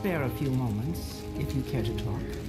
spare a few moments if you care to talk.